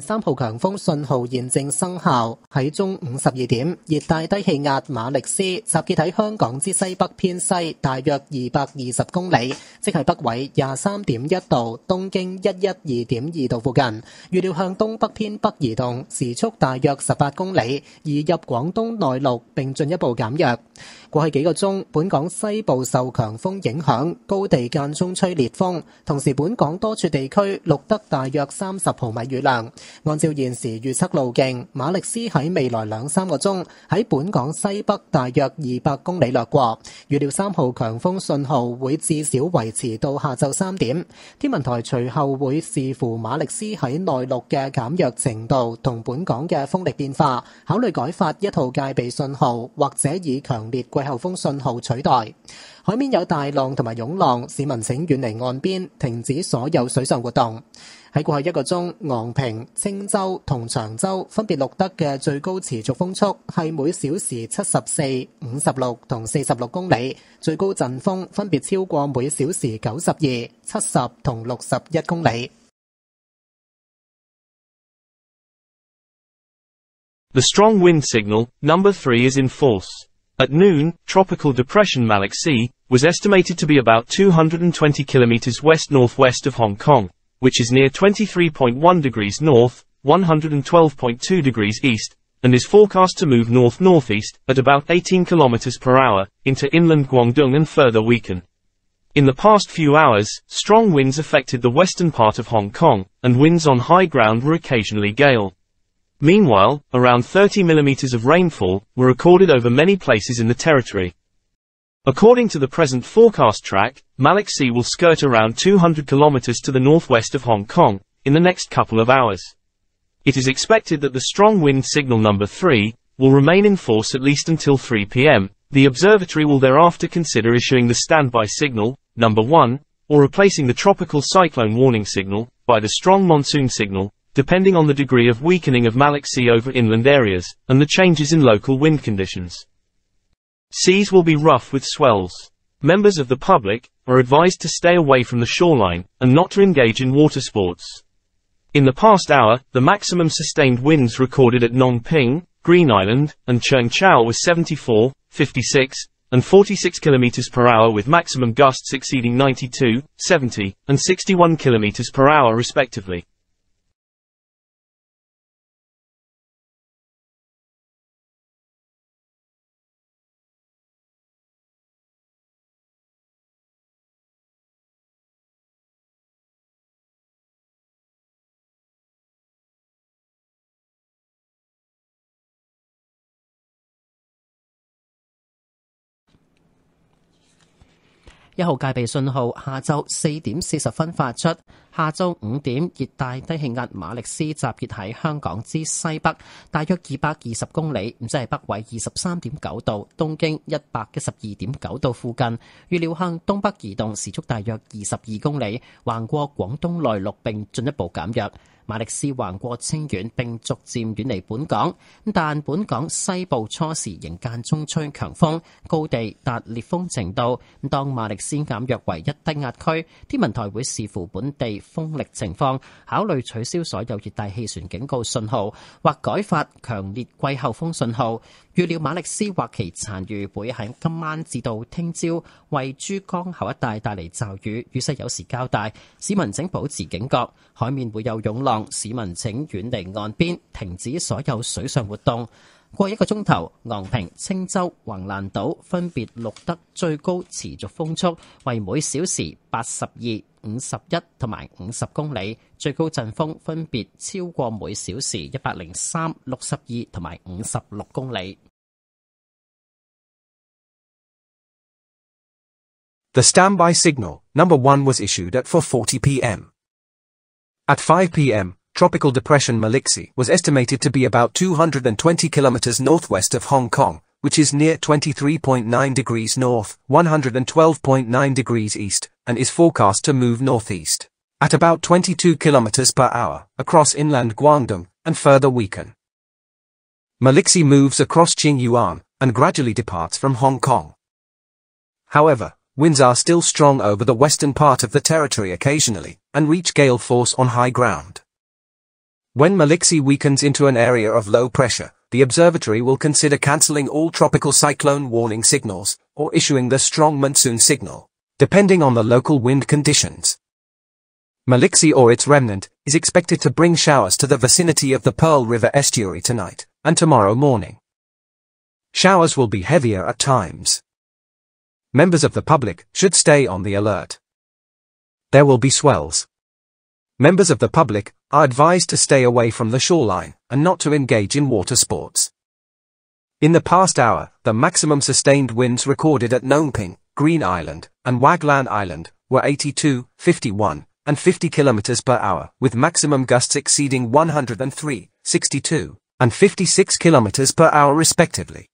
三號強風信號現正生效。喺中午十二點，熱帶低氣壓馬力斯集結喺香港之西北偏西大約二百二十公里，即係北緯廿三點一度、東經一一二點二度附近。預料向東北偏北移動，時速大約十八公里，移入廣東內陸並進一步減弱。過去幾個鐘，本港西部受強風影響，高地間中吹烈風，同時本港多處地區錄得大約三十毫米雨量。按照現時預測路徑，馬力斯喺未來兩三個鐘喺本港西北大約二百公里掠過。預料三號強風信號會至少維持到下晝三點。天文台隨後會視乎馬力斯喺內陸嘅減弱程度同本港嘅風力變化，考慮改發一套戒備信號，或者以強烈候風信號取代。海面有大浪同埋湧浪，市民請遠離岸邊，停止所有水上活動。喺過去一個鐘，昂平、青州同長洲分別錄得嘅最高持續風速係每小時七十四、五十六同四十六公里，最高陣風分別超過每小時九十二、七十同六十一公里。The strong wind signal, number three is in force. At noon, tropical depression Maliksi was estimated to be about 220 kilometers west-northwest of Hong Kong, which is near 23.1 degrees north, 112.2 degrees east, and is forecast to move north-northeast at about 18 kilometers per hour into inland Guangdong and further weaken. In the past few hours, strong winds affected the western part of Hong Kong, and winds on high ground were occasionally gale. Meanwhile, around 30 millimeters of rainfall were recorded over many places in the territory. According to the present forecast track, Maliksi will skirt around 200 kilometers to the northwest of Hong Kong in the next couple of hours. It is expected that the strong wind signal number 3 will remain in force at least until 3 p.m. The observatory will thereafter consider issuing the standby signal, number 1, or replacing the tropical cyclone warning signal by the strong monsoon signal, depending on the degree of weakening of Maliksi over inland areas and the changes in local wind conditions. Seas will be rough with swells. Members of the public are advised to stay away from the shoreline and not to engage in water sports. In the past hour, the maximum sustained winds recorded at Ngong Ping, Green Island, and Cheung Chau was 74, 56, and 46 km per hour with maximum gusts exceeding 92, 70, and 61 km per hour respectively. "一号戒备信号下昼四点四十分发出，下晝五點熱帶低氣壓馬力斯集結喺香港之西北，大約二百二十公里，即係北緯二十三點九度、東經一百一十二點九度附近。預料向東北移動，時速大約二十二公里，橫過廣東內陸並進一步減弱。馬力斯橫過清遠並逐漸遠離本港，但本港西部初時仍間中吹強風，高地達烈風程度。當馬力斯減弱為一低壓區，天文台會視乎本地風力情況，考慮取消所有熱帶氣旋警告信號，或改發強烈季候風信號。預料馬力斯或其殘餘會喺今晚至到聽朝為珠江口一帶帶嚟驟雨，雨勢有時較大，市民請保持警覺。海面會有湧浪，市民請遠離岸邊，停止所有水上活動。過一個鐘頭，昂平、青洲、橫瀾島分別錄得最高持續風速為每小時八十二、The standby signal, number one, was issued at 4:40 p.m. At 5 p.m., Tropical Depression Maliksi was estimated to be about 220 kilometers northwest of Hong Kong, which is near 23.9 degrees north, 112.9 degrees east, and is forecast to move northeast at about 22 kilometers per hour across inland Guangdong and further weaken. Maliksi moves across Qingyuan and gradually departs from Hong Kong. However, winds are still strong over the western part of the territory occasionally and reach gale force on high ground. When Maliksi weakens into an area of low pressure, the observatory will consider cancelling all tropical cyclone warning signals, or issuing the strong monsoon signal, depending on the local wind conditions. Maliksi or its remnant is expected to bring showers to the vicinity of the Pearl River estuary tonight and tomorrow morning. Showers will be heavier at times. Members of the public should stay on the alert. There will be swells. Members of the public are advised to stay away from the shoreline and not to engage in water sports. In the past hour, the maximum sustained winds recorded at Ngong Ping, Green Island, and Waglan Island were 82, 51, and 50 km per hour, with maximum gusts exceeding 103, 62, and 56 km per hour respectively.